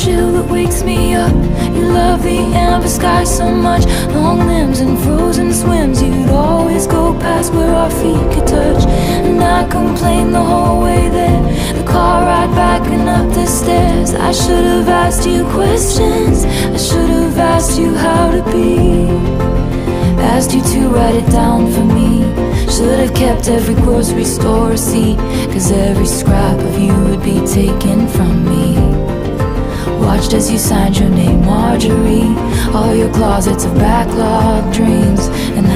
chill that wakes me up. You love the amber sky so much. Long limbs and frozen swims. You'd always go past where our feet could touch. And I complained the whole way there. The car ride back and up the stairs. I should have asked you questions. I should have asked you how to be. Asked you to write it down for me. Should have kept every grocery store receipt Cause every scrap of you would be taken from me Watched as you signed your name, Marjorie. All your closets of backlog dreams. And